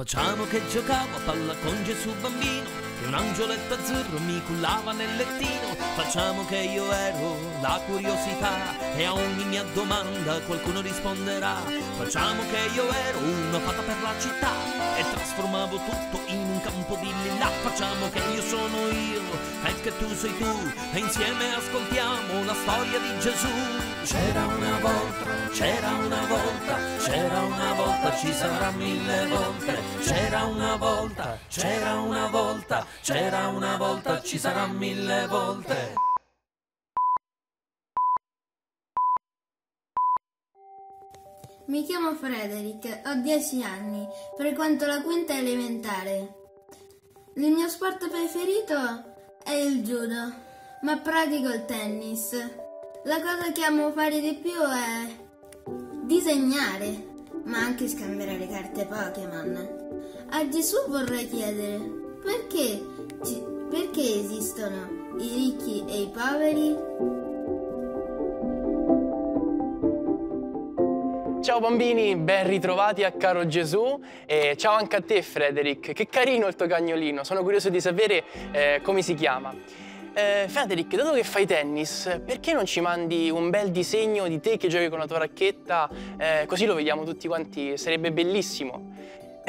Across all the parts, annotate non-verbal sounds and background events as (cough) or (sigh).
Facciamo che giocavo a palla con Gesù bambino e un angioletto azzurro mi cullava nel lettino. Facciamo che io ero la curiosità e a ogni mia domanda qualcuno risponderà. Facciamo che io ero una fata per la città e trasformavo tutto in un campo di lilla. Facciamo che io sono io e che tu sei tu e insieme ascoltiamo la storia di Gesù. C'era una volta, c'era una volta, c'era una volta, ci sarà mille volte. C'era una volta, c'era una volta, c'era una volta, ci sarà mille volte. Mi chiamo Frederick, ho 10 anni, frequento la quinta elementare. Il mio sport preferito è il judo, ma pratico il tennis. La cosa che amo fare di più è disegnare, ma anche scambiare le carte Pokémon. A Gesù vorrei chiedere perché, perché esistono i ricchi e i poveri? Ciao bambini, ben ritrovati a Caro Gesù. E ciao anche a te Frederick, che carino il tuo cagnolino, sono curioso di sapere eh, come si chiama. Eh, Frederick, dato che fai tennis, perché non ci mandi un bel disegno di te che giochi con la tua racchetta, eh, così lo vediamo tutti quanti, sarebbe bellissimo.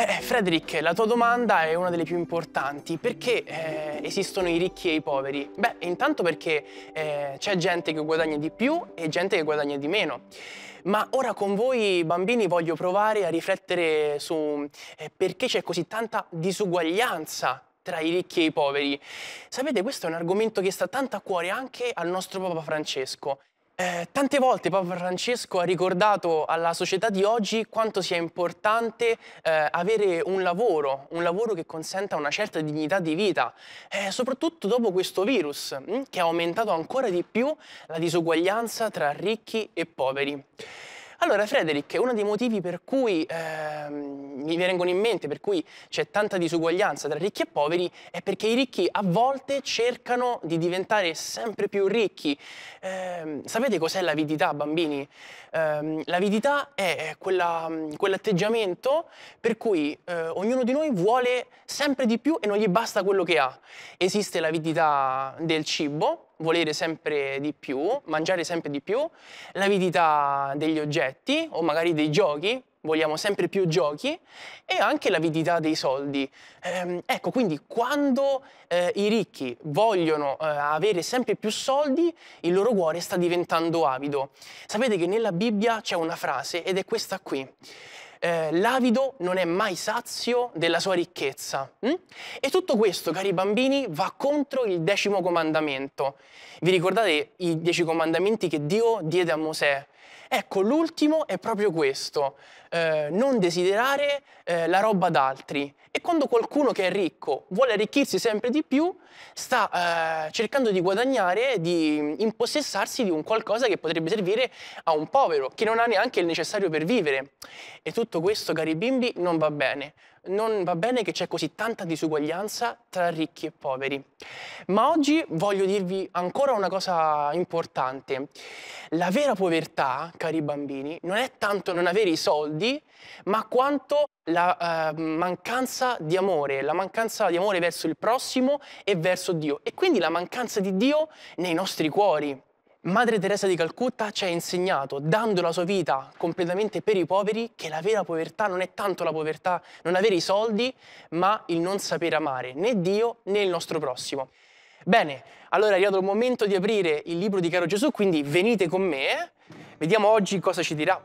Eh, Frederick, la tua domanda è una delle più importanti. Perché eh, esistono i ricchi e i poveri? Beh, intanto perché eh, c'è gente che guadagna di più e gente che guadagna di meno. Ma ora con voi bambini voglio provare a riflettere su eh, perché c'è così tanta disuguaglianza tra i ricchi e i poveri. Sapete, questo è un argomento che sta tanto a cuore anche al nostro Papa Francesco. Eh, tante volte Papa Francesco ha ricordato alla società di oggi quanto sia importante eh, avere un lavoro, un lavoro che consenta una certa dignità di vita, eh, soprattutto dopo questo virus mh, che ha aumentato ancora di più la disuguaglianza tra ricchi e poveri. Allora, Frederick, uno dei motivi per cui ehm, mi vengono in mente, per cui c'è tanta disuguaglianza tra ricchi e poveri, è perché i ricchi a volte cercano di diventare sempre più ricchi. Ehm, sapete cos'è l'avidità, bambini? Ehm, l'avidità è quella, quell'atteggiamento per cui eh, ognuno di noi vuole sempre di più e non gli basta quello che ha. Esiste l'avidità del cibo, volere sempre di più, mangiare sempre di più, l'avidità degli oggetti o magari dei giochi, vogliamo sempre più giochi e anche l'avidità dei soldi. Ehm, ecco, quindi quando eh, i ricchi vogliono eh, avere sempre più soldi, il loro cuore sta diventando avido. Sapete che nella Bibbia c'è una frase ed è questa qui. Eh, l'avido non è mai sazio della sua ricchezza. hm? E tutto questo, cari bambini, va contro il decimo comandamento. Vi ricordate i dieci comandamenti che Dio diede a Mosè? Ecco, l'ultimo è proprio questo, eh, non desiderare eh, la roba d'altri. E quando qualcuno che è ricco vuole arricchirsi sempre di più, sta eh, cercando di guadagnare, di impossessarsi di un qualcosa che potrebbe servire a un povero, che non ha neanche il necessario per vivere. E tutto questo, cari bimbi, non va bene. Non va bene che c'è così tanta disuguaglianza tra ricchi e poveri. Ma oggi voglio dirvi ancora una cosa importante. La vera povertà, cari bambini, non è tanto non avere i soldi, ma quanto la eh, mancanza di amore, la mancanza di amore verso il prossimo e verso Dio e quindi la mancanza di Dio nei nostri cuori. Madre Teresa di Calcutta ci ha insegnato, dando la sua vita completamente per i poveri, che la vera povertà non è tanto la povertà, non avere i soldi, ma il non sapere amare né Dio né il nostro prossimo. Bene, allora è arrivato il momento di aprire il libro di Caro Gesù, quindi venite con me, vediamo oggi cosa ci dirà.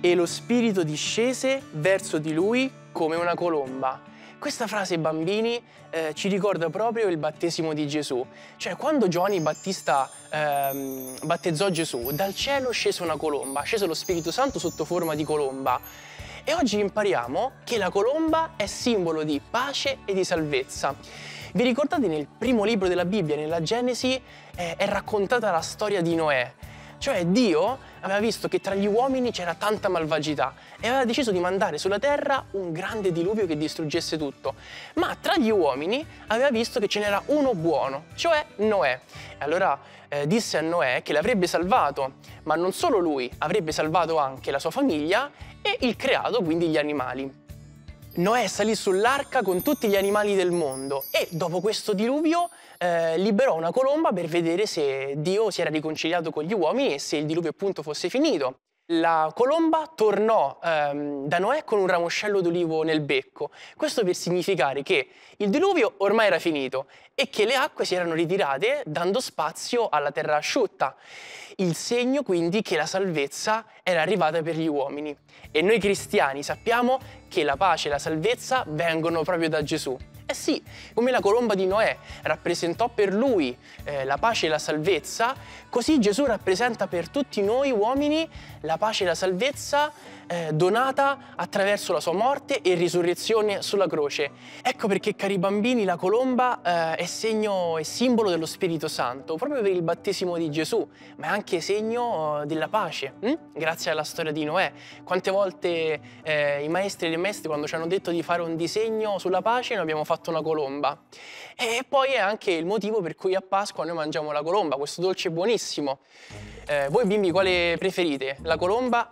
E lo Spirito discese verso di lui come una colomba. Questa frase, bambini, eh, ci ricorda proprio il battesimo di Gesù. Cioè, quando Giovanni Battista ehm, battezzò Gesù, dal cielo scese una colomba, scese lo Spirito Santo sotto forma di colomba. E oggi impariamo che la colomba è simbolo di pace e di salvezza. Vi ricordate nel primo libro della Bibbia, nella Genesi, eh, è raccontata la storia di Noè. Cioè Dio aveva visto che tra gli uomini c'era tanta malvagità e aveva deciso di mandare sulla terra un grande diluvio che distruggesse tutto. Ma tra gli uomini aveva visto che ce n'era uno buono, cioè Noè. E allora eh, disse a Noè che l'avrebbe salvato, ma non solo lui, avrebbe salvato anche la sua famiglia e il creato, quindi gli animali. Noè salì sull'arca con tutti gli animali del mondo e dopo questo diluvio eh, liberò una colomba per vedere se Dio si era riconciliato con gli uomini e se il diluvio appunto fosse finito. La colomba tornò ehm, da Noè con un ramoscello d'olivo nel becco, questo per significare che il diluvio ormai era finito e che le acque si erano ritirate dando spazio alla terra asciutta il segno quindi che la salvezza era arrivata per gli uomini. E noi cristiani sappiamo che la pace e la salvezza vengono proprio da Gesù. Eh sì, come la colomba di Noè rappresentò per lui eh, la pace e la salvezza, così Gesù rappresenta per tutti noi uomini la pace e la salvezza eh, donata attraverso la sua morte e risurrezione sulla croce. Ecco perché, cari bambini, la colomba eh, è segno e simbolo dello Spirito Santo, proprio per il battesimo di Gesù, ma è anche segno eh, della pace, hm? grazie alla storia di Noè. Quante volte eh, i maestri e le maestre, quando ci hanno detto di fare un disegno sulla pace, noi abbiamo fatto una colomba. E poi è anche il motivo per cui a Pasqua noi mangiamo la colomba, questo dolce buonissimo. Eh, voi bimbi quale preferite? La colomba?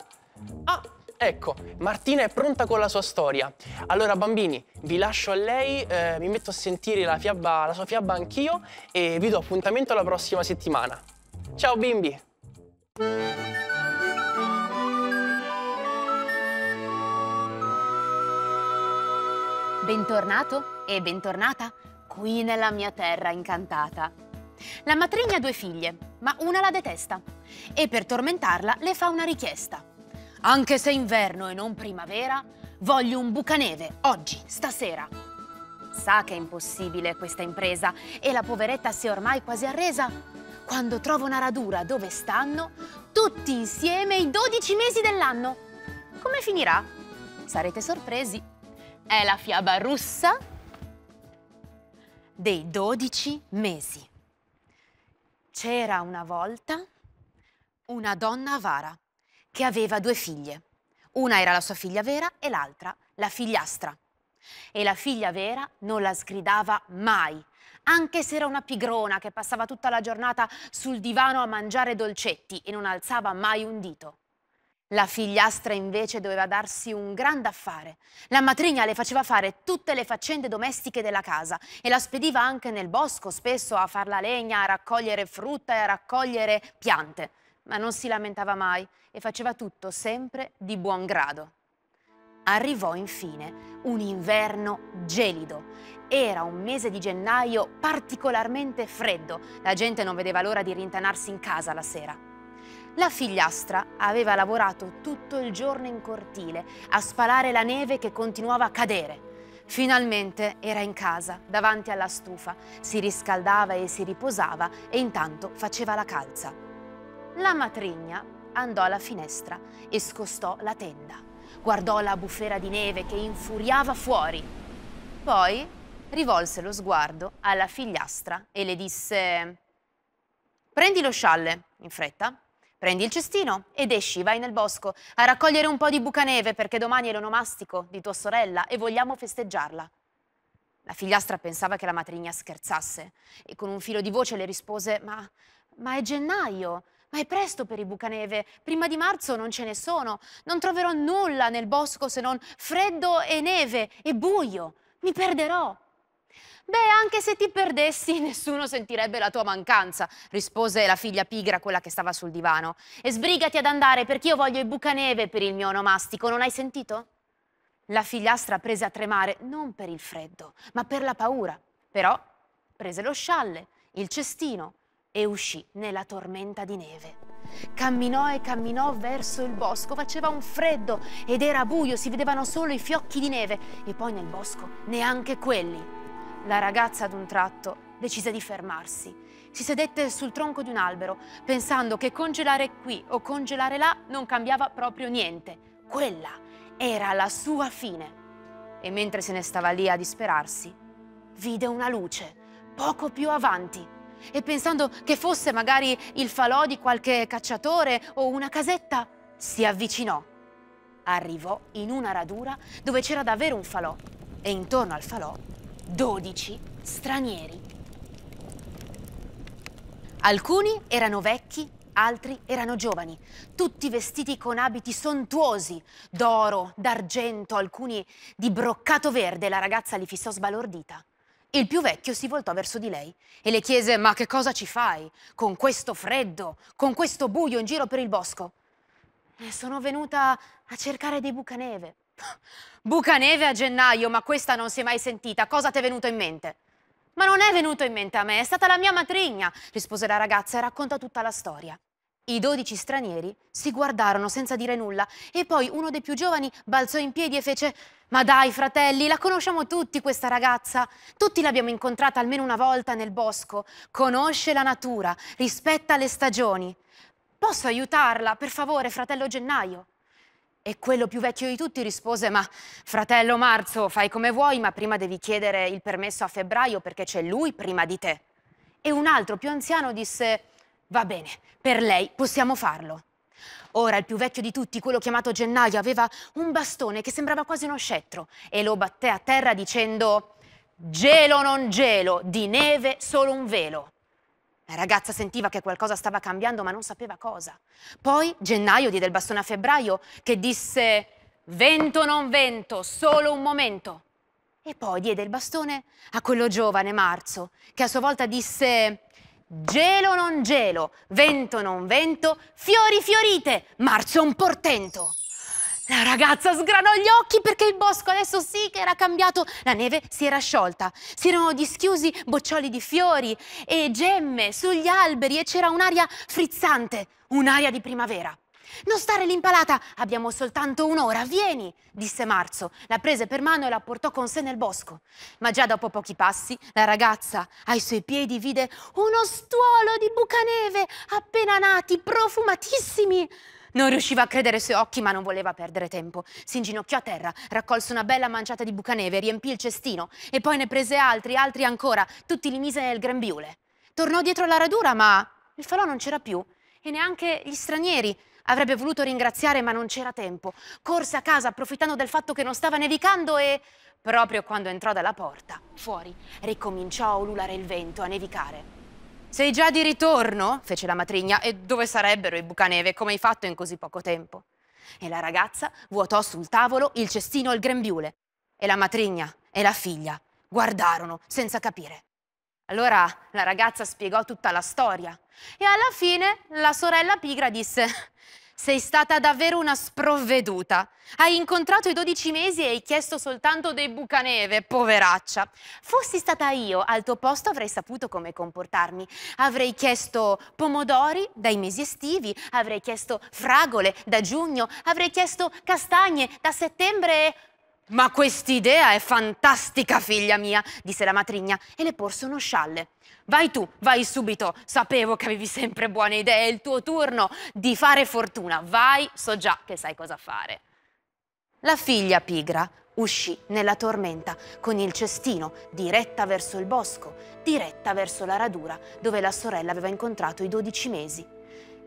Ah, Ecco, Martina è pronta con la sua storia. Allora bambini, vi lascio a lei, eh, mi metto a sentire la, fiaba, la sua fiaba anch'io e vi do appuntamento la prossima settimana. Ciao bimbi! Bentornato e bentornata qui nella mia terra incantata. La matrigna ha due figlie, ma una la detesta e per tormentarla le fa una richiesta. Anche se inverno e non primavera, voglio un bucaneve oggi, stasera. Sa che è impossibile questa impresa e la poveretta si è ormai quasi arresa quando trova una radura dove stanno tutti insieme i 12 mesi dell'anno. Come finirà? Sarete sorpresi. È la fiaba russa dei 12 mesi. C'era una volta una donna avara che aveva due figlie. Una era la sua figlia vera e l'altra la figliastra. E la figlia vera non la sgridava mai, anche se era una pigrona che passava tutta la giornata sul divano a mangiare dolcetti e non alzava mai un dito. La figliastra invece doveva darsi un grande affare. La matrigna le faceva fare tutte le faccende domestiche della casa e la spediva anche nel bosco, spesso a far la legna, a raccogliere frutta e a raccogliere piante ma non si lamentava mai e faceva tutto sempre di buon grado. Arrivò infine un inverno gelido. Era un mese di gennaio particolarmente freddo. La gente non vedeva l'ora di rintanarsi in casa la sera. La figliastra aveva lavorato tutto il giorno in cortile a spalare la neve che continuava a cadere. Finalmente era in casa, davanti alla stufa, si riscaldava e si riposava e intanto faceva la calza. La matrigna andò alla finestra e scostò la tenda. Guardò la bufera di neve che infuriava fuori. Poi rivolse lo sguardo alla figliastra e le disse Prendi lo scialle, in fretta, prendi il cestino ed esci, vai nel bosco a raccogliere un po' di bucaneve perché domani è l'onomastico di tua sorella e vogliamo festeggiarla. La figliastra pensava che la matrigna scherzasse e con un filo di voce le rispose Ma, ma è gennaio, ma è presto per i bucaneve. Prima di marzo non ce ne sono. Non troverò nulla nel bosco se non freddo e neve e buio. Mi perderò. Beh, anche se ti perdessi, (laughs) nessuno sentirebbe la tua mancanza, rispose la figlia pigra, quella che stava sul divano. E sbrigati ad andare, perché io voglio i bucaneve per il mio onomastico, non hai sentito? La figliastra prese a tremare, non per il freddo, ma per la paura. Però prese lo scialle, il cestino, e uscì nella tormenta di neve. Camminò e camminò verso il bosco, faceva un freddo ed era buio, si vedevano solo i fiocchi di neve e poi nel bosco neanche quelli. La ragazza ad un tratto decise di fermarsi. Si sedette sul tronco di un albero, pensando che congelare qui o congelare là non cambiava proprio niente. Quella era la sua fine. E mentre se ne stava lì a disperarsi, vide una luce poco più avanti e pensando che fosse magari il falò di qualche cacciatore o una casetta, si avvicinò. Arrivò in una radura dove c'era davvero un falò e intorno al falò 12 stranieri. Alcuni erano vecchi, altri erano giovani, tutti vestiti con abiti sontuosi, d'oro, d'argento, alcuni di broccato verde. La ragazza li fissò sbalordita. Il più vecchio si voltò verso di lei e le chiese Ma che cosa ci fai? Con questo freddo, con questo buio in giro per il bosco? Sono venuta a cercare dei bucaneve. Bucaneve a gennaio, ma questa non si è mai sentita. Cosa ti è venuto in mente? Ma non è venuto in mente a me, è stata la mia matrigna, rispose la ragazza e racconta tutta la storia. I dodici stranieri si guardarono senza dire nulla e poi uno dei più giovani balzò in piedi e fece Ma dai fratelli, la conosciamo tutti questa ragazza. Tutti l'abbiamo incontrata almeno una volta nel bosco. Conosce la natura, rispetta le stagioni. Posso aiutarla, per favore, fratello Gennaio? E quello più vecchio di tutti rispose, ma fratello Marzo, fai come vuoi, ma prima devi chiedere il permesso a febbraio perché c'è lui prima di te. E un altro più anziano disse, va bene, per lei possiamo farlo. Ora il più vecchio di tutti, quello chiamato Gennaio, aveva un bastone che sembrava quasi uno scettro e lo batté a terra dicendo, gelo non gelo, di neve solo un velo. La ragazza sentiva che qualcosa stava cambiando, ma non sapeva cosa. Poi Gennaio diede il bastone a Febbraio, che disse vento non vento, solo un momento. E poi diede il bastone a quello giovane Marzo, che a sua volta disse gelo non gelo, vento non vento, fiori fiorite, Marzo è un portento. La ragazza sgranò gli occhi perché il bosco adesso sì che era cambiato. La neve si era sciolta, si erano dischiusi boccioli di fiori e gemme sugli alberi e c'era un'aria frizzante, un'aria di primavera. Non stare lì impalata, abbiamo soltanto un'ora, vieni, disse Marzo. La prese per mano e la portò con sé nel bosco. Ma già dopo pochi passi, la ragazza ai suoi piedi vide uno stuolo di bucaneve appena nati, profumatissimi. Non riusciva a credere ai suoi occhi, ma non voleva perdere tempo. Si inginocchiò a terra, raccolse una bella manciata di bucaneve, riempì il cestino e poi ne prese altri, altri ancora, tutti li mise nel grembiule. Tornò dietro alla radura, ma il falò non c'era più e neanche gli stranieri. Avrebbe voluto ringraziare, ma non c'era tempo. Corse a casa approfittando del fatto che non stava nevicando e, proprio quando entrò dalla porta, fuori, ricominciò a ululare il vento, a nevicare. Sei già di ritorno? fece la matrigna. E dove sarebbero i bucaneve? Come hai fatto in così poco tempo? E la ragazza vuotò sul tavolo il cestino e il grembiule. E la matrigna e la figlia guardarono senza capire. Allora la ragazza spiegò tutta la storia e alla fine la sorella pigra disse sei stata davvero una sprovveduta. Hai incontrato i 12 mesi e hai chiesto soltanto dei bucaneve, poveraccia. Fossi stata io al tuo posto avrei saputo come comportarmi. Avrei chiesto pomodori dai mesi estivi, avrei chiesto fragole da giugno, avrei chiesto castagne da settembre e... Ma quest'idea è fantastica, figlia mia, disse la matrigna e le porse uno scialle. Vai tu, vai subito. Sapevo che avevi sempre buone idee. È il tuo turno di fare fortuna. Vai, so già che sai cosa fare. La figlia pigra uscì nella tormenta con il cestino diretta verso il bosco, diretta verso la radura dove la sorella aveva incontrato i dodici mesi.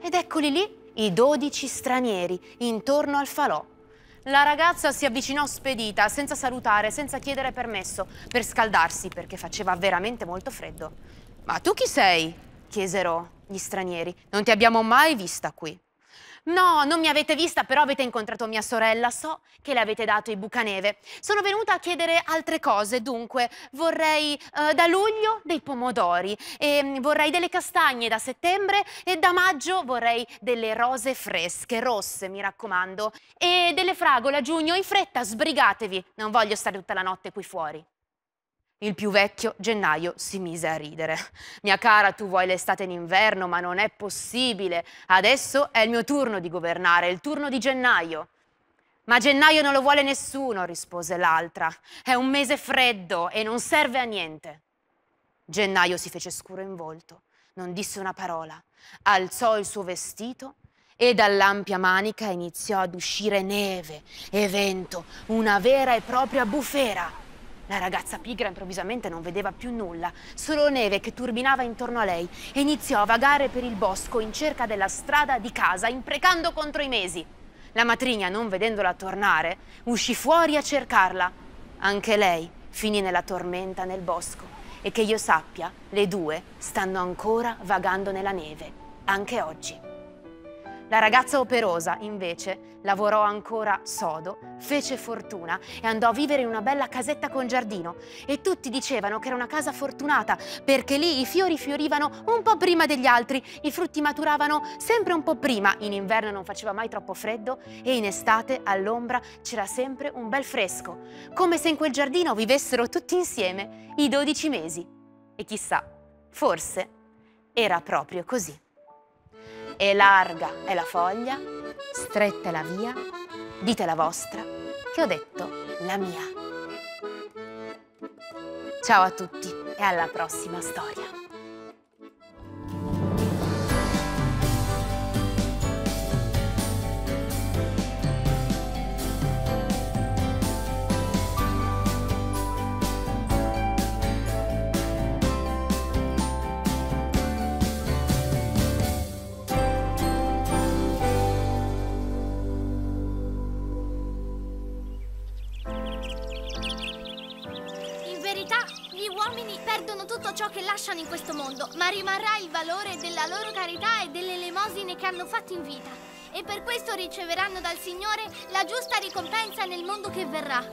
Ed eccoli lì i dodici stranieri intorno al falò. La ragazza si avvicinò spedita, senza salutare, senza chiedere permesso, per scaldarsi perché faceva veramente molto freddo. Ma tu chi sei? chiesero gli stranieri. Non ti abbiamo mai vista qui. No, non mi avete vista, però avete incontrato mia sorella. So che le avete dato i bucaneve. Sono venuta a chiedere altre cose, dunque vorrei eh, da luglio dei pomodori, e mm, vorrei delle castagne da settembre e da maggio vorrei delle rose fresche, rosse, mi raccomando, e delle fragole a giugno. In fretta, sbrigatevi, non voglio stare tutta la notte qui fuori. Il più vecchio, Gennaio, si mise a ridere. Mia cara, tu vuoi l'estate in inverno, ma non è possibile. Adesso è il mio turno di governare, il turno di Gennaio. Ma Gennaio non lo vuole nessuno, rispose l'altra. È un mese freddo e non serve a niente. Gennaio si fece scuro in volto, non disse una parola, alzò il suo vestito e dall'ampia manica iniziò ad uscire neve e vento, una vera e propria bufera. La ragazza pigra improvvisamente non vedeva più nulla, solo neve che turbinava intorno a lei e iniziò a vagare per il bosco in cerca della strada di casa, imprecando contro i mesi. La matrigna, non vedendola tornare, uscì fuori a cercarla. Anche lei finì nella tormenta nel bosco e che io sappia, le due stanno ancora vagando nella neve, anche oggi. La ragazza operosa, invece, lavorò ancora sodo, fece fortuna e andò a vivere in una bella casetta con giardino. E tutti dicevano che era una casa fortunata, perché lì i fiori fiorivano un po' prima degli altri, i frutti maturavano sempre un po' prima, in inverno non faceva mai troppo freddo e in estate all'ombra c'era sempre un bel fresco, come se in quel giardino vivessero tutti insieme i dodici mesi. E chissà, forse era proprio così. E larga è la foglia, stretta è la via, dite la vostra, che ho detto la mia. Ciao a tutti e alla prossima storia. Lasciano in questo mondo, ma rimarrà il valore della loro carità e delle elemosine che hanno fatto in vita. E per questo riceveranno dal Signore la giusta ricompensa nel mondo che verrà.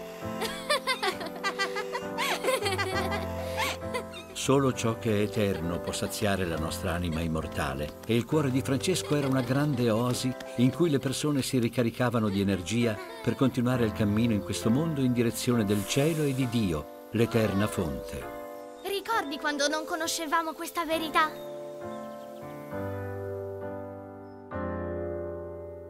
Solo ciò che è eterno può saziare la nostra anima immortale e il cuore di Francesco era una grande oasi in cui le persone si ricaricavano di energia per continuare il cammino in questo mondo in direzione del cielo e di Dio, l'eterna fonte. Ricordi quando non conoscevamo questa verità?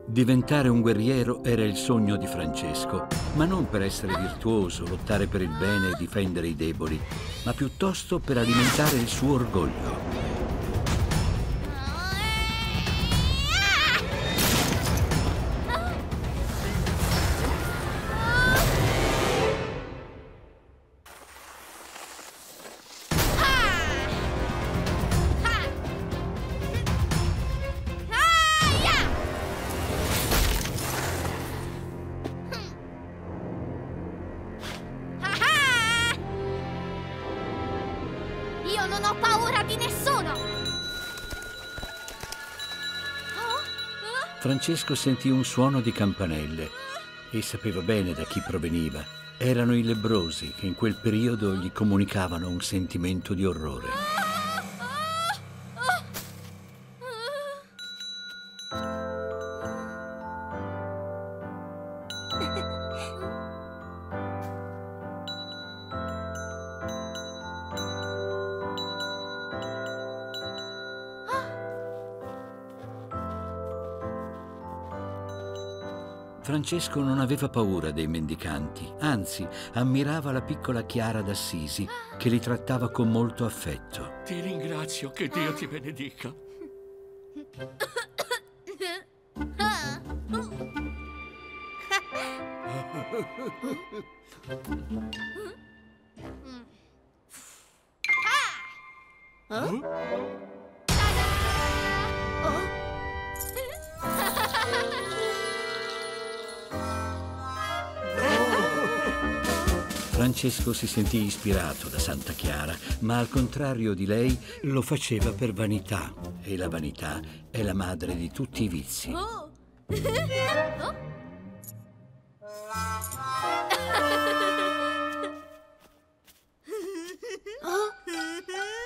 Diventare un guerriero era il sogno di Francesco, ma non per essere virtuoso, lottare per il bene e difendere i deboli, ma piuttosto per alimentare il suo orgoglio. Francesco sentì un suono di campanelle e sapeva bene da chi proveniva. Erano i lebrosi che in quel periodo gli comunicavano un sentimento di orrore. Francesco non aveva paura dei mendicanti, anzi ammirava la piccola Chiara d'Assisi che li trattava con molto affetto. Ti ringrazio, che Dio ti benedica. (laughs) Francesco si sentì ispirato da Santa Chiara, ma al contrario di lei lo faceva per vanità e la vanità è la madre di tutti i vizi. Oh. (laughs)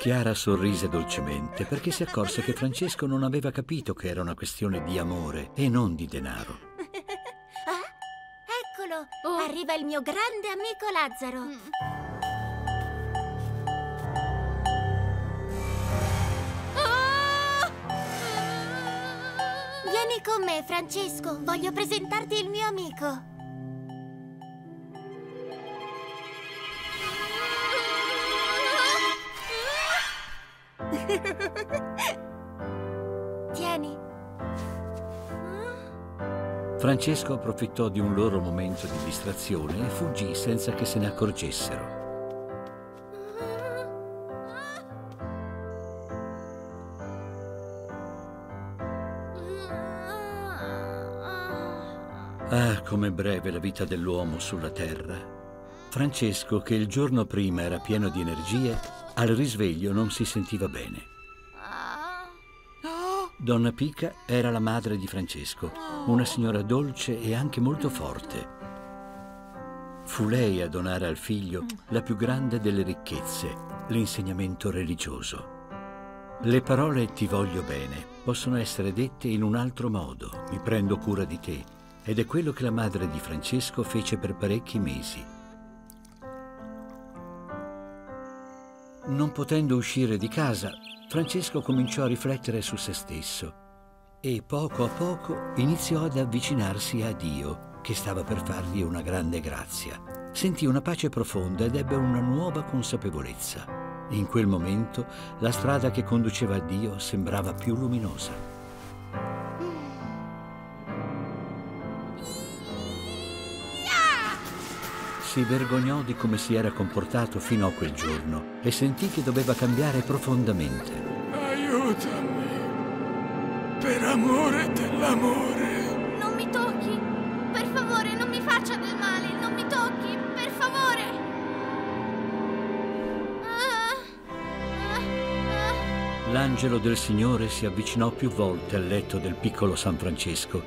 Chiara sorrise dolcemente perché si accorse che Francesco non aveva capito che era una questione di amore e non di denaro. Il mio grande amico Lazzaro. Mm. Oh! Vieni con me, Francesco. Voglio presentarti il mio amico. Tieni. (laughs) (laughs) Francesco approfittò di un loro momento di distrazione e fuggì senza che se ne accorgessero. Ah, com'è breve la vita dell'uomo sulla Terra. Francesco, che il giorno prima era pieno di energie, al risveglio non si sentiva bene. Donna Pica era la madre di Francesco, una signora dolce e anche molto forte. Fu lei a donare al figlio la più grande delle ricchezze, l'insegnamento religioso. Le parole ti voglio bene possono essere dette in un altro modo, mi prendo cura di te, ed è quello che la madre di Francesco fece per parecchi mesi. Non potendo uscire di casa, Francesco cominciò a riflettere su se stesso e poco a poco iniziò ad avvicinarsi a Dio, che stava per fargli una grande grazia. Sentì una pace profonda ed ebbe una nuova consapevolezza. In quel momento la strada che conduceva a Dio sembrava più luminosa. Si vergognò di come si era comportato fino a quel giorno e sentì che doveva cambiare profondamente. Aiutami. Per amore dell'amore. non mi tocchi! Per favore, non mi faccia del male! Non mi tocchi! Per favore! L'angelo del Signore si avvicinò più volte al letto del piccolo San Francesco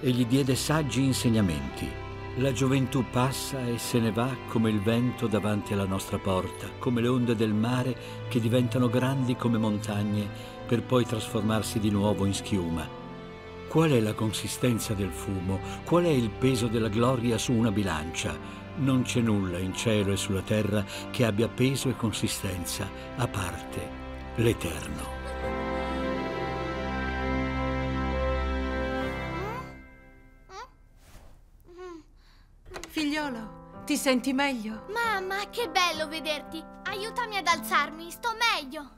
e gli diede saggi insegnamenti. La gioventù passa e se ne va come il vento davanti alla nostra porta, come le onde del mare che diventano grandi come montagne per poi trasformarsi di nuovo in schiuma. Qual è la consistenza del fumo? Qual è il peso della gloria su una bilancia? Non c'è nulla in cielo e sulla terra che abbia peso e consistenza, a parte l'Eterno. Figliolo, ti senti meglio? Mamma, che bello vederti! Aiutami ad alzarmi, sto meglio!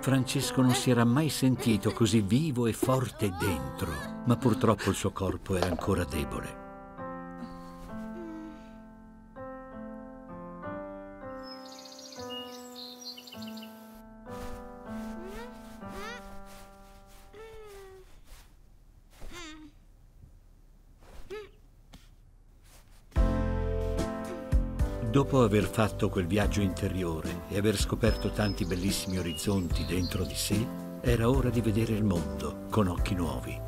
Francesco non si era mai sentito così vivo e forte dentro, ma purtroppo il suo corpo era ancora debole. Dopo aver fatto quel viaggio interiore e aver scoperto tanti bellissimi orizzonti dentro di sé, era ora di vedere il mondo con occhi nuovi.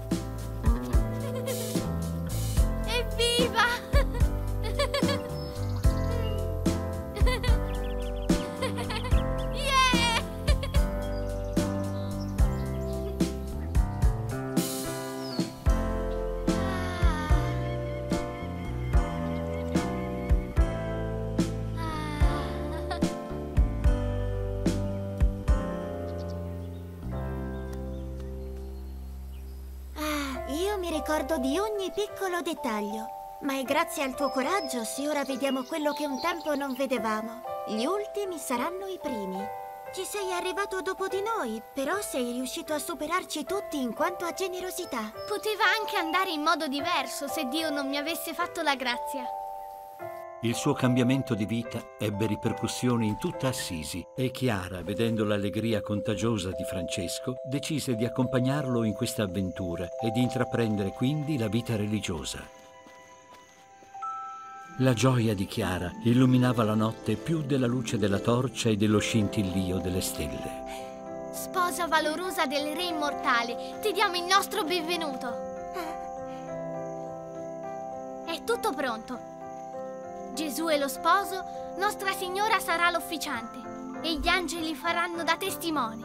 Piccolo dettaglio. Ma è grazie al tuo coraggio se ora vediamo quello che un tempo non vedevamo. Gli ultimi saranno i primi. Ci sei arrivato dopo di noi, però sei riuscito a superarci tutti in quanto a generosità. Poteva anche andare in modo diverso se Dio non mi avesse fatto la grazia. Il suo cambiamento di vita ebbe ripercussioni in tutta Assisi e Chiara, vedendo l'allegria contagiosa di Francesco, decise di accompagnarlo in questa avventura e di intraprendere quindi la vita religiosa. La gioia di Chiara illuminava la notte più della luce della torcia e dello scintillio delle stelle. Sposa valorosa del Re immortale, ti diamo il nostro benvenuto. È tutto pronto. Gesù è lo sposo, Nostra Signora sarà l'officiante e gli angeli faranno da testimoni.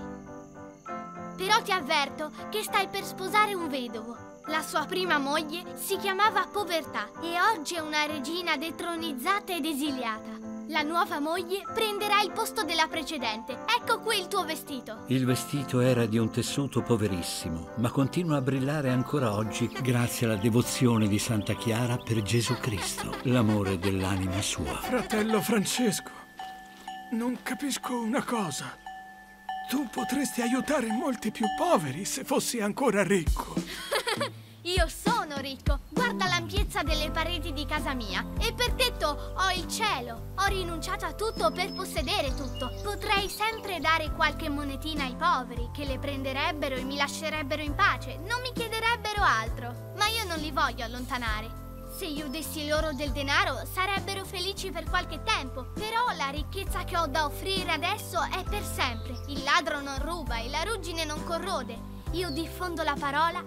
Però ti avverto che stai per sposare un vedovo. La sua prima moglie si chiamava Povertà e oggi è una regina detronizzata ed esiliata. La nuova moglie prenderà il posto della precedente. Ecco qui il tuo vestito. Il vestito era di un tessuto poverissimo, ma continua a brillare ancora oggi grazie alla devozione di Santa Chiara per Gesù Cristo, l'amore dell'anima sua. Fratello Francesco, non capisco una cosa. Tu potresti aiutare molti più poveri se fossi ancora ricco. Io sono ricco. Guarda l'ampiezza delle pareti di casa mia. E per tetto ho il cielo. Ho rinunciato a tutto per possedere tutto. Potrei sempre dare qualche monetina ai poveri, che le prenderebbero e mi lascerebbero in pace. Non mi chiederebbero altro. Ma io non li voglio allontanare. Se io dessi loro del denaro, sarebbero felici per qualche tempo. Però la ricchezza che ho da offrire adesso è per sempre. Il ladro non ruba e la ruggine non corrode. Io diffondo la parola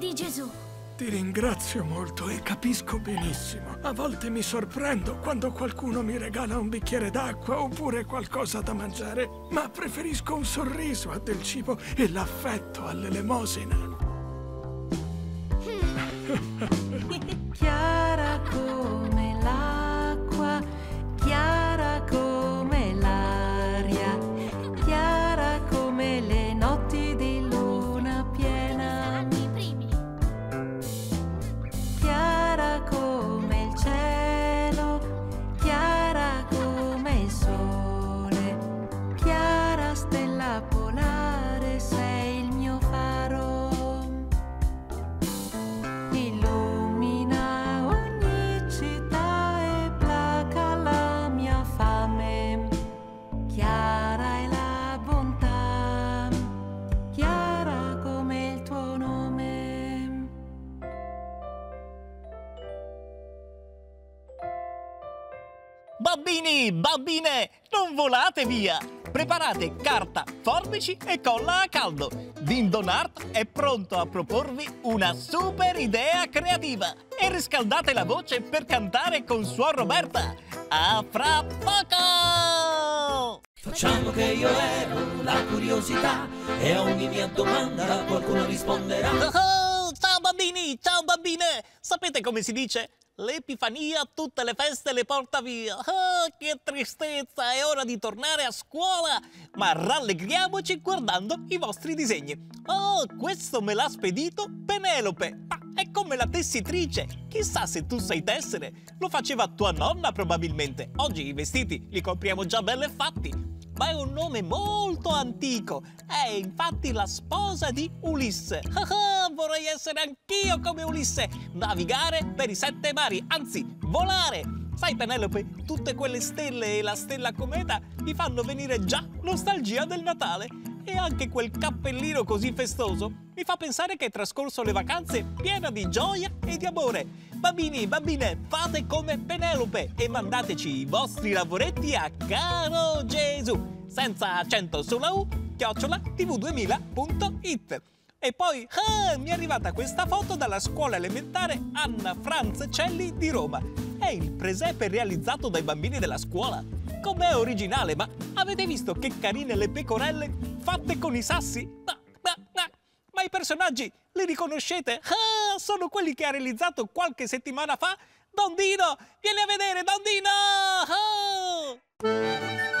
di Gesù. Ti ringrazio molto e capisco benissimo. A volte mi sorprendo quando qualcuno mi regala un bicchiere d'acqua oppure qualcosa da mangiare, ma preferisco un sorriso a del cibo e l'affetto all'elemosina. Volate via! Preparate carta, forbici e colla a caldo. Dindon Art è pronto a proporvi una super idea creativa e riscaldate la voce per cantare con Suor Roberta. A fra poco! Facciamo che io ero la curiosità e a ogni mia domanda qualcuno risponderà. Oh, ciao bambini, ciao bambine! Sapete come si dice? L'Epifania tutte le feste le porta via. Oh, che tristezza, è ora di tornare a scuola! Ma rallegriamoci guardando i vostri disegni. Oh, questo me l'ha spedito Penelope. Ma è come la tessitrice. Chissà se tu sai tessere. Lo faceva tua nonna probabilmente. Oggi i vestiti li compriamo già belli fatti. Ma è un nome molto antico. È infatti la sposa di Ulisse. (laughs) Ah, ah, vorrei essere anch'io come Ulisse. Navigare per i sette mari, anzi, volare. Sai Penelope, tutte quelle stelle e la stella cometa mi fanno venire già nostalgia del Natale. E anche quel cappellino così festoso mi fa pensare che è trascorso le vacanze piena di gioia e di amore. Bambini, bambine, fate come Penelope e mandateci i vostri lavoretti a Caro Gesù, senza accento sulla U, chiocciola tv2000.it. E poi ah, mi è arrivata questa foto dalla scuola elementare Anna Franz Celli di Roma. È il presepe realizzato dai bambini della scuola. Com'è originale, ma avete visto che carine le pecorelle fatte con i sassi? Ma, ma, ma, ma i personaggi li riconoscete? (laughs) Ah, sono quelli che ha realizzato qualche settimana fa Dondino! Vieni a vedere, Dondino! Ah!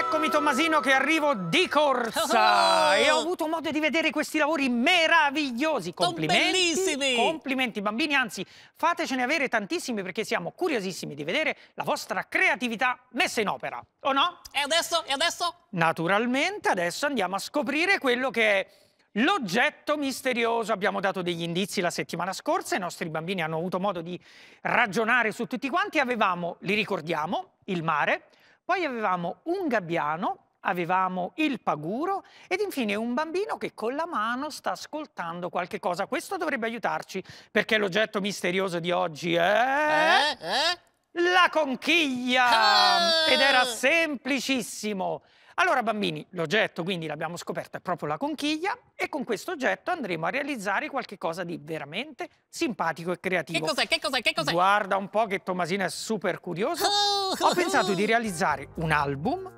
Eccomi Tommasino che arrivo di corsa Oh! e ho avuto modo di vedere questi lavori meravigliosi. Complimenti. bellissimi! Complimenti bambini, anzi fatecene avere tantissimi perché siamo curiosissimi di vedere la vostra creatività messa in opera, o no? E adesso? E adesso? Naturalmente adesso andiamo a scoprire quello che è l'oggetto misterioso. Abbiamo dato degli indizi la settimana scorsa, i nostri bambini hanno avuto modo di ragionare su tutti quanti. Avevamo, li ricordiamo, il mare, poi avevamo un gabbiano, avevamo il paguro ed infine un bambino che con la mano sta ascoltando qualche cosa. Questo dovrebbe aiutarci perché l'oggetto misterioso di oggi è... Eh? Eh? La conchiglia! Ah! Ed era semplicissimo. Allora bambini, l'oggetto quindi l'abbiamo scoperto è proprio la conchiglia e con questo oggetto andremo a realizzare qualche cosa di veramente simpatico e Che creativo. cos'è? Che cos'è? Che cos'è? Guarda un po' che Tommasino è super curioso. (laughs) Ho pensato di realizzare un album.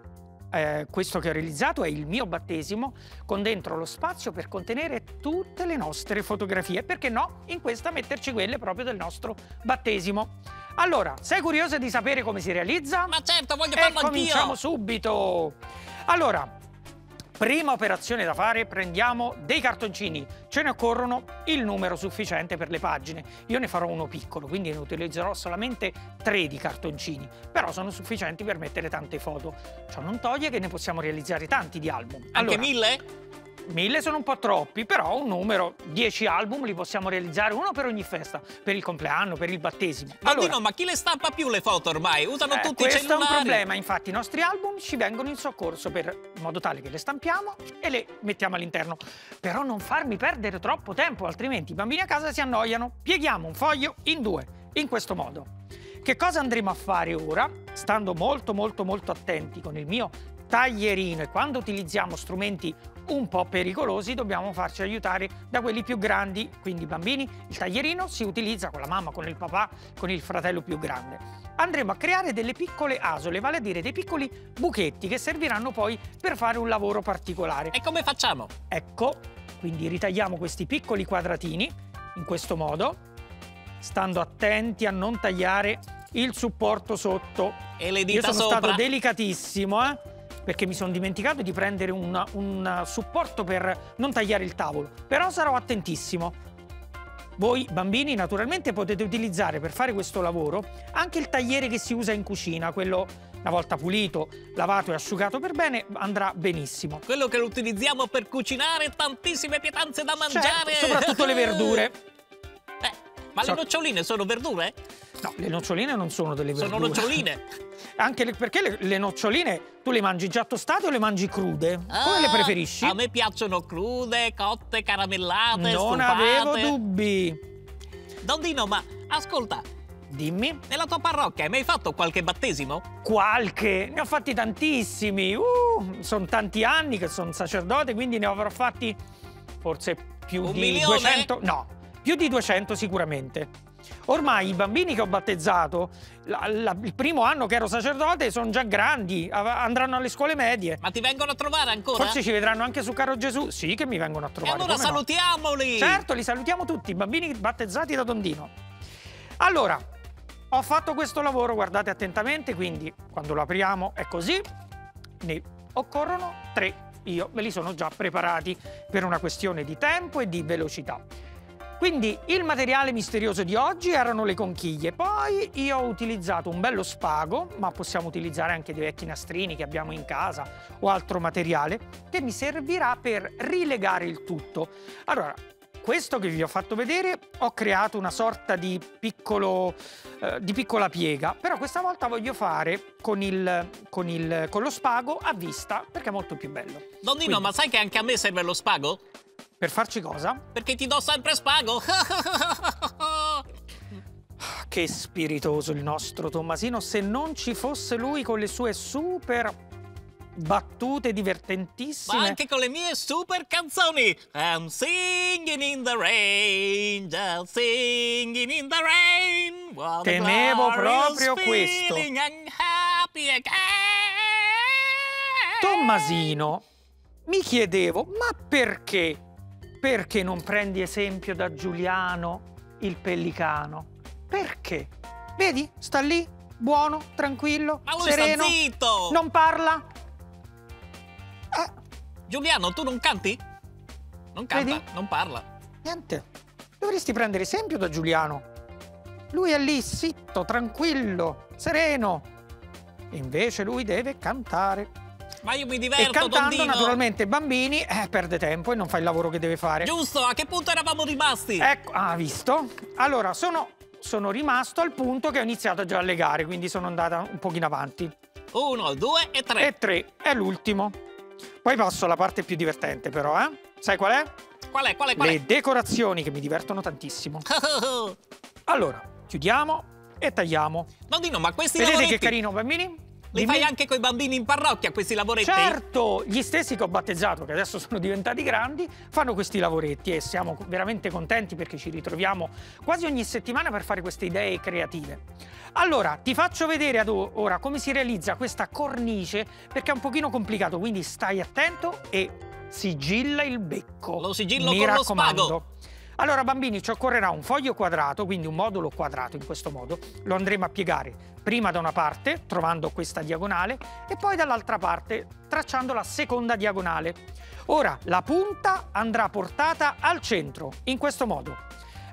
Eh, questo che ho realizzato è il mio battesimo, con dentro lo spazio per contenere tutte le nostre fotografie. Perché no? In questa metterci quelle proprio del nostro battesimo. Allora, sei curiosa di sapere come si realizza? Ma certo, voglio E farlo cominciamo anch'io! subito. Allora, prima operazione da fare, prendiamo dei cartoncini. Ce ne occorrono il numero sufficiente per le pagine. Io ne farò uno piccolo, quindi ne utilizzerò solamente tre di cartoncini, però sono sufficienti per mettere tante foto. Ciò non toglie che ne possiamo realizzare tanti di album. Anche Allora, mille? Mille sono un po' troppi, però un numero, 10 album li possiamo realizzare, uno per ogni festa, per il compleanno, per il battesimo. Bambino, ma chi le stampa più le foto ormai? Usano Eh, tutti i questo è un cellulari. problema, infatti i nostri album ci vengono in soccorso per, in modo tale che le stampiamo e le mettiamo all'interno. Però non farmi perdere troppo tempo, altrimenti i bambini a casa si annoiano. Pieghiamo un foglio in due, in questo modo. Che cosa andremo a fare ora? Stando molto molto molto attenti con il mio taglierino e quando utilizziamo strumenti un po' pericolosi dobbiamo farci aiutare da quelli più grandi. Quindi bambini, il taglierino si utilizza con la mamma, con il papà, con il fratello più grande. Andremo a creare delle piccole asole, vale a dire dei piccoli buchetti che serviranno poi per fare un lavoro particolare. E come facciamo? Ecco, quindi ritagliamo questi piccoli quadratini in questo modo, stando attenti a non tagliare il supporto sotto. E le Io dita sono sopra? stato delicatissimo, eh, perché mi sono dimenticato di prendere un, un supporto per non tagliare il tavolo, però sarò attentissimo. Voi bambini naturalmente potete utilizzare per fare questo lavoro anche il tagliere che si usa in cucina, quello una volta pulito, lavato e asciugato per bene andrà benissimo. Quello che lo utilizziamo per cucinare tantissime pietanze da mangiare. Certo, soprattutto le verdure. (laughs) Ma So- le noccioline sono verdure? No, le noccioline non sono delle verdure. Sono noccioline. (laughs) Anche le- perché le, le noccioline tu le mangi già tostate o le mangi crude? Come le Ah, preferisci? A me piacciono crude, cotte, caramellate, non stufate. avevo dubbi. Dondino, ma ascolta, Dimmi. nella tua parrocchia hai mai fatto qualche battesimo? Qualche, ne ho fatti tantissimi. Uh, sono tanti anni che sono sacerdote, quindi ne avrò fatti forse più Un di milione? 200. No, più di 200 sicuramente. Ormai i bambini che ho battezzato, la- la- il primo anno che ero sacerdote, sono già grandi, andranno alle scuole medie. Ma ti vengono a trovare ancora? Forse ci vedranno anche su Caro Gesù. Sì, che mi vengono a E trovare. allora come no. salutiamoli! Certo, li salutiamo tutti, i bambini battezzati da Dondino. Allora, ho fatto questo lavoro, guardate attentamente, quindi quando lo apriamo è così. Ne occorrono tre. Io me li sono già preparati per una questione di tempo e di velocità. Quindi il materiale misterioso di oggi erano le conchiglie, poi io ho utilizzato un bello spago, ma possiamo utilizzare anche dei vecchi nastrini che abbiamo in casa o altro materiale che mi servirà per rilegare il tutto. Allora, questo che vi ho fatto vedere ho creato una sorta di, piccolo, eh, di piccola piega, però questa volta voglio fare con, il, con, il, con lo spago a vista perché è molto più bello. Dondino, Quindi- ma sai che anche a me serve lo spago? Per farci cosa? Perché ti do sempre spago. (laughs) Che spiritoso il nostro Tommasino, se non ci fosse lui con le sue super battute Ma divertentissime. anche con le mie super canzoni. I'm singing in the rain, just singing in the rain. What Temevo proprio questo. I'm happy again. Tommasino, mi chiedevo, ma perché? Perché non prendi esempio da Giuliano, il pellicano? Perché? Vedi, sta lì, buono, tranquillo, Ma lui sereno, sta zitto. non parla. Eh, Giuliano, tu non canti? Non canta, Vedi? non parla. niente, dovresti prendere esempio da Giuliano. Lui è lì, zitto, tranquillo, sereno. Invece lui deve cantare. Ma io mi E diverto, cantando, Dondino. naturalmente, bambini, eh, perde tempo e non fa il lavoro che deve fare. Giusto, a che punto eravamo rimasti? Ecco, ah, visto? Allora, sono, sono rimasto al punto che ho iniziato già a legare, quindi sono andata un pochino avanti. Uno, due e tre. E tre, è l'ultimo. Poi passo alla parte più divertente, però, eh? Sai qual è? Qual è, qual è, qual Le decorazioni che mi divertono tantissimo. è? (laughs) Allora, chiudiamo e tagliamo. Dondino, ma questi Vedete lavoretti che carino, bambini? Li fai anche coi bambini in parrocchia, questi lavoretti? Certo, gli stessi che ho battezzato, che adesso sono diventati grandi, fanno questi lavoretti e siamo veramente contenti perché ci ritroviamo quasi ogni settimana per fare queste idee creative. Allora, ti faccio vedere ad ora come si realizza questa cornice perché è un pochino complicato, quindi stai attento e sigilla il becco. Lo sigillo Mi con lo raccomando. spago. Allora bambini ci occorrerà un foglio quadrato, quindi un modulo quadrato in questo modo, lo andremo a piegare prima da una parte, trovando questa diagonale, e poi dall'altra parte, tracciando la seconda diagonale. Ora la punta andrà portata al centro, in questo modo.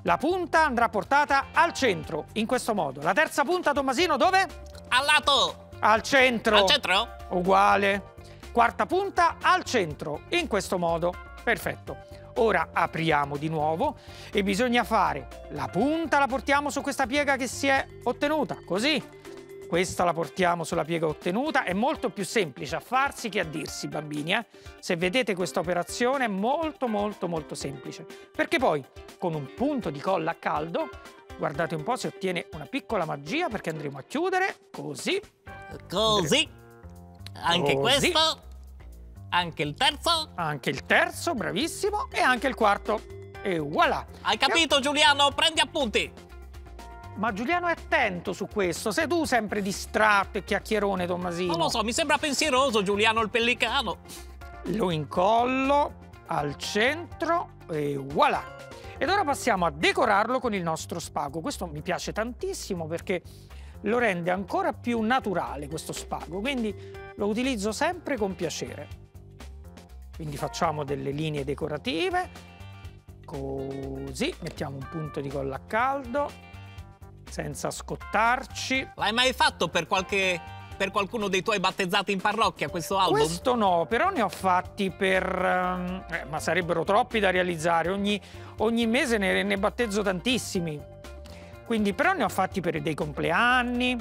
La punta andrà portata al centro, in questo modo. La terza punta, Tommasino, dove? Al lato! Al centro. Al centro? Uguale. Quarta punta al centro, in questo modo. Perfetto. Ora apriamo di nuovo e bisogna fare la punta, la portiamo su questa piega che si è ottenuta, così. Questa la portiamo sulla piega ottenuta, è molto più semplice a farsi che a dirsi, bambini. Eh? Se vedete questa operazione è molto molto molto semplice. Perché poi con un punto di colla a caldo, guardate un po', si ottiene una piccola magia perché andremo a chiudere così. Così. Anche Così. questo. Anche il terzo. Anche il terzo, bravissimo, e anche il quarto. E voilà! Hai capito Giuliano? Prendi appunti. Ma Giuliano è attento su questo, sei tu sempre distratto e chiacchierone, Tommasino. Non lo so, mi sembra pensieroso Giuliano il pellicano. Lo incollo al centro e voilà! Ed ora passiamo a decorarlo con il nostro spago. Questo mi piace tantissimo perché lo rende ancora più naturale questo spago, quindi lo utilizzo sempre con piacere. Quindi facciamo delle linee decorative, così, mettiamo un punto di colla a caldo, senza scottarci. L'hai mai fatto per qualche. per qualcuno dei tuoi battezzati in parrocchia questo album? Questo no, però ne ho fatti per... ehm, eh, ma sarebbero troppi da realizzare, ogni, ogni mese ne, ne battezzo tantissimi. Quindi però ne ho fatti per dei compleanni,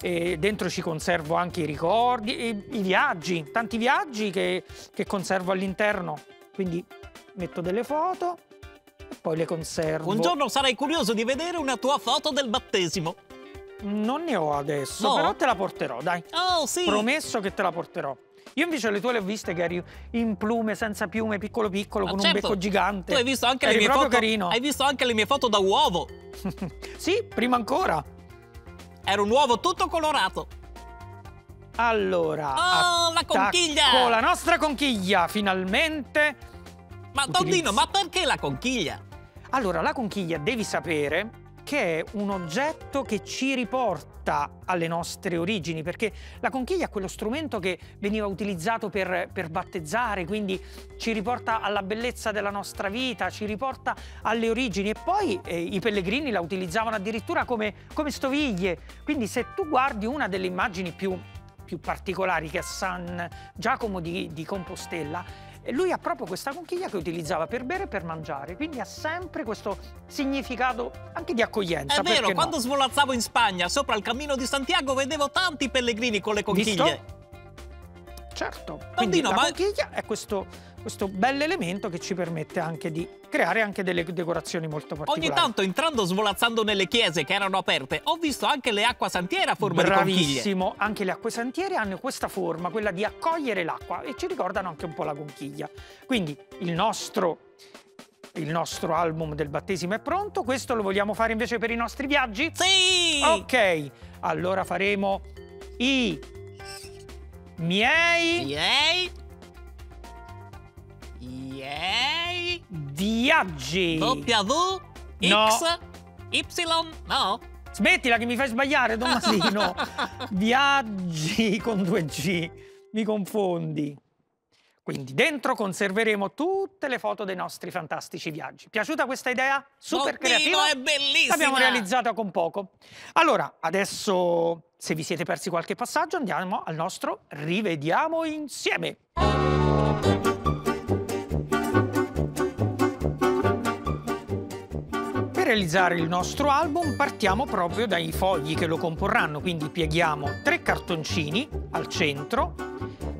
e dentro ci conservo anche i ricordi, i viaggi, tanti viaggi che, che conservo all'interno. Quindi metto delle foto e poi le conservo. Un giorno sarai curioso di vedere una tua foto del battesimo. Non ne ho adesso, No? però te la porterò, dai. Oh, sì. Promesso che te la porterò. Io invece le tue le ho viste che eri in plume, senza piume, piccolo piccolo, Ma con certo, un becco gigante. Tu hai visto anche Eri le mie proprio foto. carino. Hai visto anche le mie foto da uovo. (laughs) Sì, prima ancora. Era un uovo tutto colorato. Allora, Oh, la conchiglia! la nostra conchiglia, finalmente. Ma Utilizzo- Tondino, ma perché la conchiglia? Allora, la conchiglia devi sapere che è un oggetto che ci riporta alle nostre origini, perché la conchiglia è quello strumento che veniva utilizzato per, per battezzare, quindi ci riporta alla bellezza della nostra vita, ci riporta alle origini e poi eh, i pellegrini la utilizzavano addirittura come, come stoviglie. Quindi se tu guardi una delle immagini più, più particolari che è San Giacomo di, di Compostela, e lui ha proprio questa conchiglia che utilizzava per bere e per mangiare, quindi ha sempre questo significato anche di accoglienza. È vero, perché no? quando svolazzavo in Spagna, sopra il cammino di Santiago, vedevo tanti pellegrini con le conchiglie. Visto? Certo, quindi Tondino, la ma- conchiglia è questo, questo bell'elemento che ci permette anche di creare anche delle decorazioni molto particolari. Ogni tanto entrando svolazzando nelle chiese che erano aperte, ho visto anche le acquasantiere a forma di conchiglie. Bravissimo, anche le acquesantiere hanno questa forma, quella di accogliere l'acqua e ci ricordano anche un po' la conchiglia. Quindi il nostro, il nostro album del battesimo è pronto, questo lo vogliamo fare invece per i nostri viaggi? Sì! Ok, allora faremo i miei Yay! Viaggi. W? No. X? Y? No? Smettila che mi fai sbagliare, Tommasino. Viaggi (laughs) con due G. Mi confondi. Quindi dentro conserveremo tutte le foto dei nostri fantastici viaggi. Piaciuta questa idea? Super Tondino, creativa? è bellissima! L'abbiamo realizzata con poco. Allora, adesso, se vi siete persi qualche passaggio, andiamo al nostro Rivediamo insieme. Realizzare il nostro album partiamo proprio dai fogli che lo comporranno, quindi pieghiamo tre cartoncini al centro,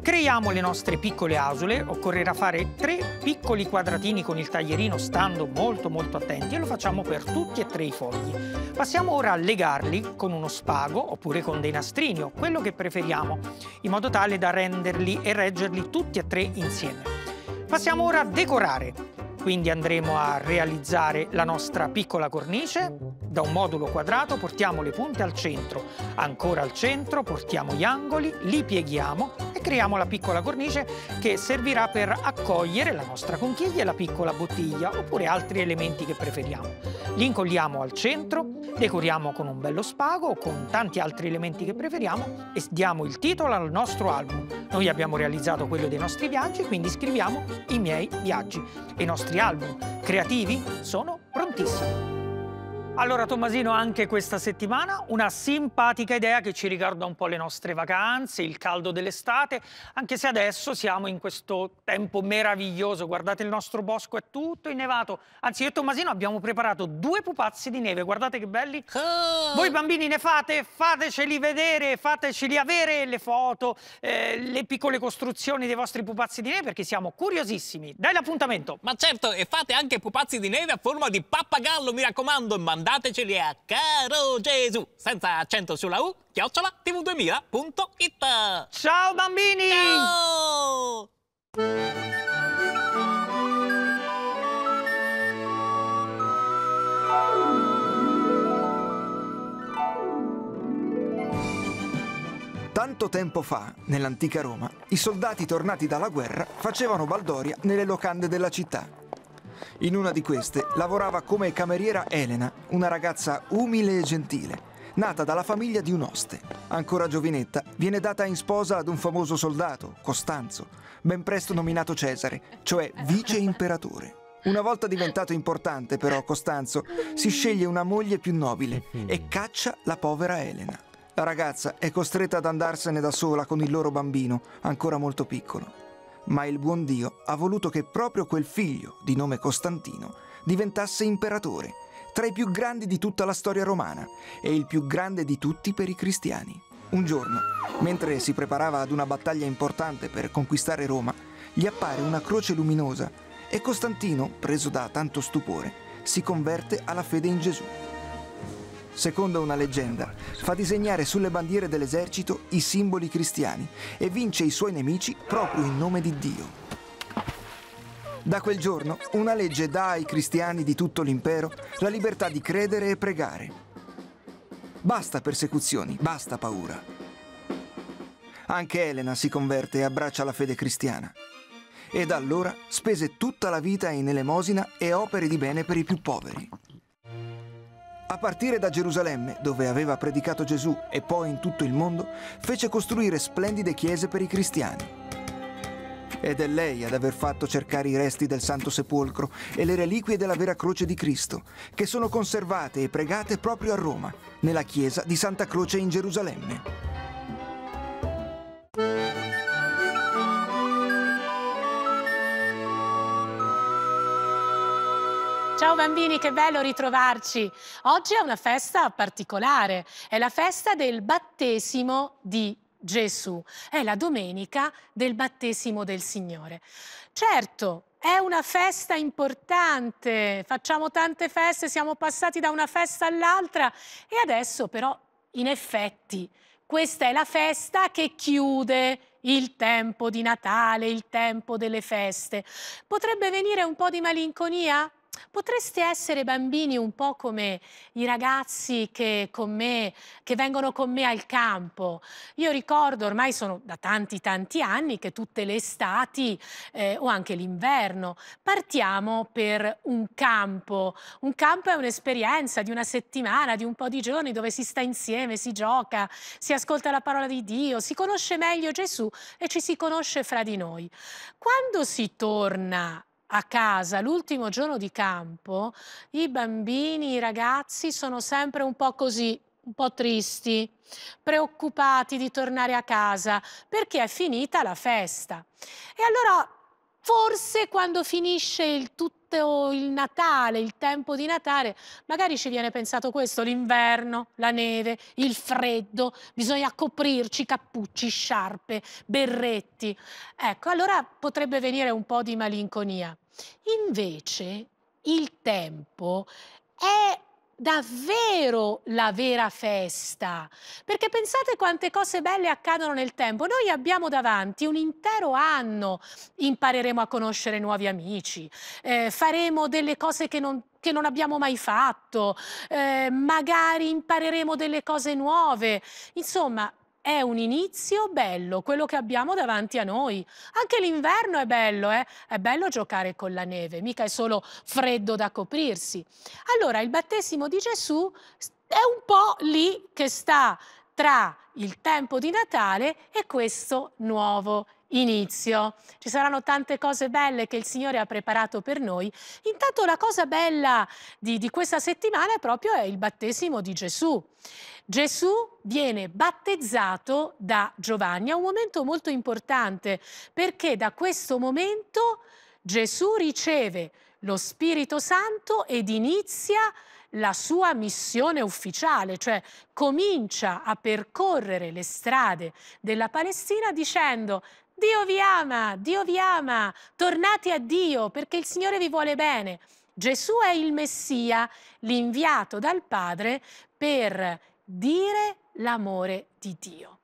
creiamo le nostre piccole asole, occorrerà fare tre piccoli quadratini con il taglierino stando molto molto attenti e lo facciamo per tutti e tre i fogli. Passiamo ora a legarli con uno spago oppure con dei nastrini o quello che preferiamo, in modo tale da renderli e reggerli tutti e tre insieme. Passiamo ora a decorare. Quindi andremo a realizzare la nostra piccola cornice. Da un modulo quadrato portiamo le punte al centro, ancora al centro portiamo gli angoli, li pieghiamo e creiamo la piccola cornice che servirà per accogliere la nostra conchiglia e la piccola bottiglia oppure altri elementi che preferiamo. Li incolliamo al centro, decoriamo con un bello spago o con tanti altri elementi che preferiamo e diamo il titolo al nostro album. Noi abbiamo realizzato quello dei nostri viaggi, quindi scriviamo i miei viaggi. I nostri album creativi sono prontissimi. Allora Tommasino, anche questa settimana una simpatica idea che ci ricorda un po' le nostre vacanze, il caldo dell'estate, anche se adesso siamo in questo tempo meraviglioso. Guardate il nostro bosco, è tutto innevato. Anzi, io e Tommasino abbiamo preparato due pupazzi di neve, guardate che belli. Voi bambini ne fate? Fateceli vedere, fateceli avere le foto, eh, le piccole costruzioni dei vostri pupazzi di neve perché siamo curiosissimi. Dai l'appuntamento! Ma certo, e fate anche pupazzi di neve a forma di pappagallo, mi raccomando, e mandateceli a Caro Gesù, senza accento sulla U, chiocciola tv2000.it. Ciao bambini! Ciao! Tanto tempo fa, nell'antica Roma, i soldati tornati dalla guerra facevano baldoria nelle locande della città. In una di queste lavorava come cameriera Elena, una ragazza umile e gentile, nata dalla famiglia di un oste. Ancora giovinetta, viene data in sposa ad un famoso soldato, Costanzo, ben presto nominato Cesare, cioè vice imperatore. Una volta diventato importante, però, Costanzo si sceglie una moglie più nobile e caccia la povera Elena. La ragazza è costretta ad andarsene da sola con il loro bambino, ancora molto piccolo. Ma il buon Dio ha voluto che proprio quel figlio, di nome Costantino, diventasse imperatore, tra i più grandi di tutta la storia romana e il più grande di tutti per i cristiani. Un giorno, mentre si preparava ad una battaglia importante per conquistare Roma, gli appare una croce luminosa e Costantino, preso da tanto stupore, si converte alla fede in Gesù. Secondo una leggenda, fa disegnare sulle bandiere dell'esercito i simboli cristiani e vince i suoi nemici proprio in nome di Dio. Da quel giorno una legge dà ai cristiani di tutto l'impero la libertà di credere e pregare. Basta persecuzioni, basta paura. Anche Elena si converte e abbraccia la fede cristiana. E da allora spese tutta la vita in elemosina e opere di bene per i più poveri. A partire da Gerusalemme, dove aveva predicato Gesù, e poi in tutto il mondo, fece costruire splendide chiese per i cristiani. Ed è lei ad aver fatto cercare i resti del Santo Sepolcro e le reliquie della vera croce di Cristo, che sono conservate e pregate proprio a Roma, nella chiesa di Santa Croce in Gerusalemme. Ciao bambini, che bello ritrovarci. Oggi è una festa particolare, è la festa del battesimo di Gesù, è la domenica del battesimo del Signore. Certo, è una festa importante, facciamo tante feste, siamo passati da una festa all'altra e adesso però in effetti questa è la festa che chiude il tempo di Natale, il tempo delle feste. Potrebbe venire un po' di malinconia? Potreste essere bambini un po' come i ragazzi che, con me, che vengono con me al campo. Io ricordo, ormai sono da tanti tanti anni, che tutte le estati eh, o anche l'inverno partiamo per un campo. Un campo è un'esperienza di una settimana, di un po' di giorni dove si sta insieme, si gioca, si ascolta la parola di Dio, si conosce meglio Gesù e ci si conosce fra di noi. Quando si torna a casa l'ultimo giorno di campo, i bambini, i ragazzi sono sempre un po' così, un po' tristi, preoccupati di tornare a casa perché è finita la festa. E allora forse quando finisce il tutto il Natale, il tempo di Natale, magari ci viene pensato questo, l'inverno, la neve, il freddo, bisogna coprirci cappucci, sciarpe, berretti. Ecco, allora potrebbe venire un po' di malinconia. Invece il tempo è davvero la vera festa. Perché pensate quante cose belle accadono nel tempo. Noi abbiamo davanti un intero anno, impareremo a conoscere nuovi amici, eh, faremo delle cose che non che non abbiamo mai fatto, eh, magari impareremo delle cose nuove. Insomma, è un inizio bello, quello che abbiamo davanti a noi. Anche l'inverno è bello, eh? È bello giocare con la neve, mica è solo freddo da coprirsi. Allora, il battesimo di Gesù è un po' lì che sta tra il tempo di Natale e questo nuovo inizio. Ci saranno tante cose belle che il Signore ha preparato per noi. Intanto la cosa bella di, di questa settimana è proprio il battesimo di Gesù. Gesù viene battezzato da Giovanni, è un momento molto importante perché da questo momento Gesù riceve lo Spirito Santo ed inizia la sua missione ufficiale, cioè comincia a percorrere le strade della Palestina dicendo Dio vi ama, Dio vi ama, tornate a Dio perché il Signore vi vuole bene. Gesù è il Messia, l'inviato dal Padre per dire l'amore di Dio.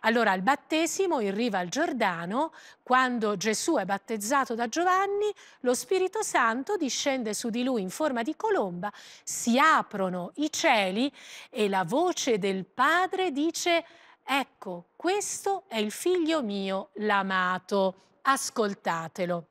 Allora al battesimo in riva al Giordano, quando Gesù è battezzato da Giovanni, lo Spirito Santo discende su di lui in forma di colomba, si aprono i cieli e la voce del Padre dice ecco, questo è il figlio mio, l'amato, ascoltatelo.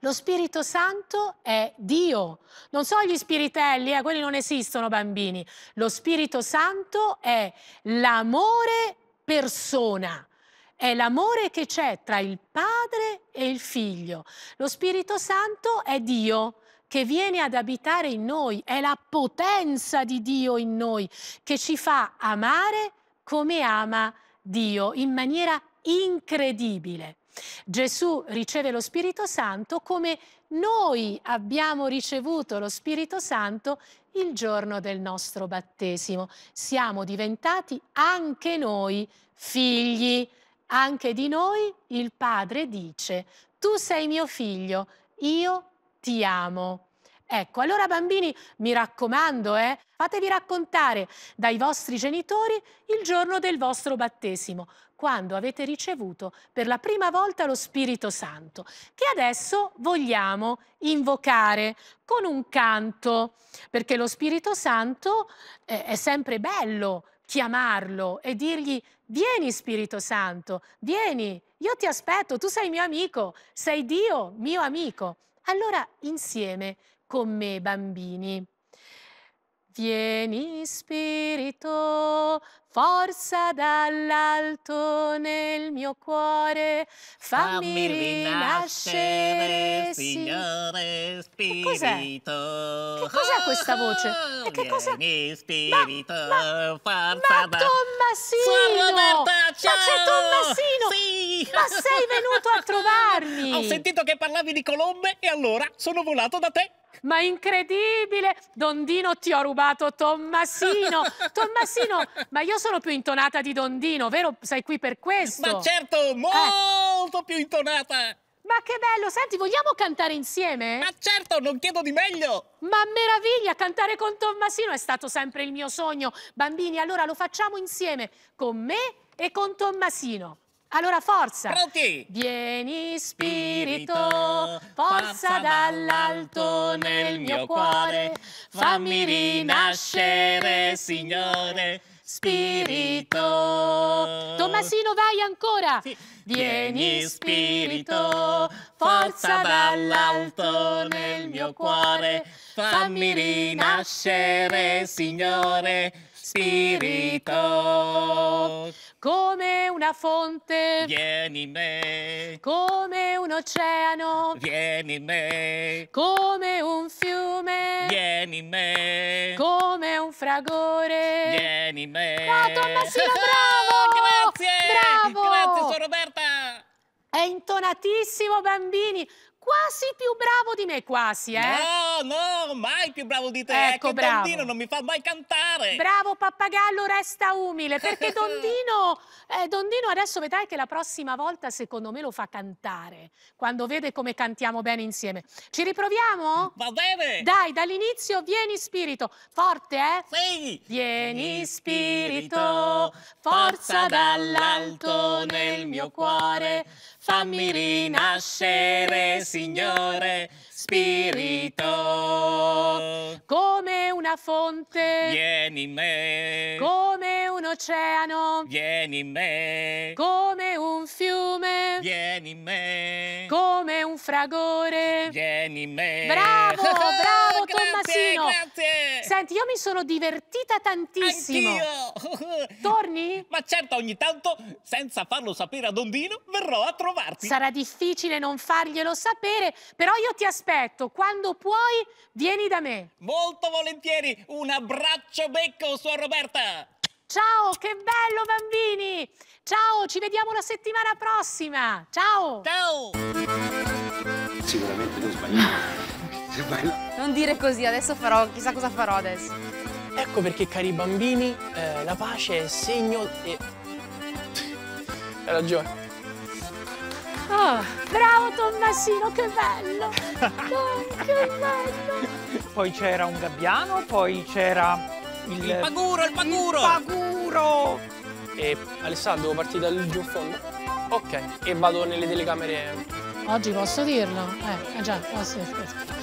Lo Spirito Santo è Dio, non so gli spiritelli, eh, quelli non esistono bambini. Lo Spirito Santo è l'amore persona. È l'amore che c'è tra il Padre e il Figlio. Lo Spirito Santo è Dio che viene ad abitare in noi, è la potenza di Dio in noi che ci fa amare come ama Dio in maniera incredibile. Gesù riceve lo Spirito Santo come noi abbiamo ricevuto lo Spirito Santo il giorno del nostro battesimo. Siamo diventati anche noi figli. Anche di noi il Padre dice, tu sei mio figlio, io ti amo. Ecco, allora bambini, mi raccomando, eh, fatevi raccontare dai vostri genitori il giorno del vostro battesimo, quando avete ricevuto per la prima volta lo Spirito Santo, che adesso vogliamo invocare con un canto, perché lo Spirito Santo eh, è sempre bello chiamarlo e dirgli vieni Spirito Santo, vieni, io ti aspetto, tu sei mio amico, sei Dio, mio amico. Allora insieme con me, bambini. Vieni Spirito, forza dall'alto nel mio cuore, fammi rinascere, Signore Che cos'è? Spirito. Che cos'è questa voce? E che cosa... Vieni Spirito, forza Ma da... Tommasino! Suor Roberta, Ma c'è ciao! Tommasino! Sì! Ma sei venuto a trovarmi! Ho sentito che parlavi di colombe e allora sono volato da te. Ma incredibile! Dondino ti ho rubato Tommasino! Tommasino, ma io sono più intonata di Dondino, vero? Sei qui per questo? Ma certo, molto più intonata. Ma che bello! Senti, vogliamo cantare insieme? Ma certo, non chiedo di meglio. Ma meraviglia, cantare con Tommasino è stato sempre il mio sogno. Bambini, allora lo facciamo insieme, con me e con Tommasino. Allora forza! Pronti? Vieni spirito, forza dall'alto nel mio cuore, fammi rinascere, Signore Spirito. Tommasino, vai ancora! Vieni spirito, forza dall'alto nel mio cuore, fammi rinascere, Signore Spirito. Come una fonte, Vieni in me, come un oceano, vieni in me, come un fiume, vieni in me, come un fragore. vieni in me. No, Tommasino, (laughs) bravo! Grazie! Bravo! Grazie, suor Roberta! È intonatissimo, bambini. Quasi più bravo di me, quasi, eh? No, no, mai più bravo di te. Ecco, che bravo. Dondino non mi fa mai cantare. Bravo pappagallo, resta umile, perché (laughs) Dondino, eh, Dondino adesso vedrai che la prossima volta secondo me lo fa cantare, quando vede come cantiamo bene insieme. Ci riproviamo? Va bene. Dai, dall'inizio vieni spirito, forte eh? Sì. Vieni spirito, forza dall'alto nel mio cuore, fammi rinascere, Signore Spirito. Come una fonte, Vieni in me. come un oceano, Vieni in me. come un fiume, Vieni in me. come un fragore. Vieni in me. Bravo, (laughs) bravo Grazie, Tommasino. Grazie. Senti, io mi sono divertita tantissimo. Anch'io. (laughs) Torni? Ma certo, ogni tanto, senza farlo sapere ad Ondino, verrò a trovarti. Sarà difficile non farglielo sapere, però io ti aspetto. Quando puoi, vieni da me. Molto volentieri. Un abbraccio becco, suor Roberta. Ciao, che bello bambini! Ciao, ci vediamo la settimana prossima. Ciao! Ciao! Sicuramente non sbagliamo. (laughs) Non dire così, adesso farò, chissà cosa farò adesso. Ecco perché, cari bambini, eh, la pace è segno e... Hai ragione. Oh, bravo Tommasino, che bello! (laughs) Oh, che bello! Poi c'era un gabbiano, poi c'era il... Il paguro, il paguro! Il paguro! E Alessandro, devo partire dal giù in fondo? Ok, e vado nelle telecamere. Oggi posso dirlo? Eh, eh già, posso. aspetta.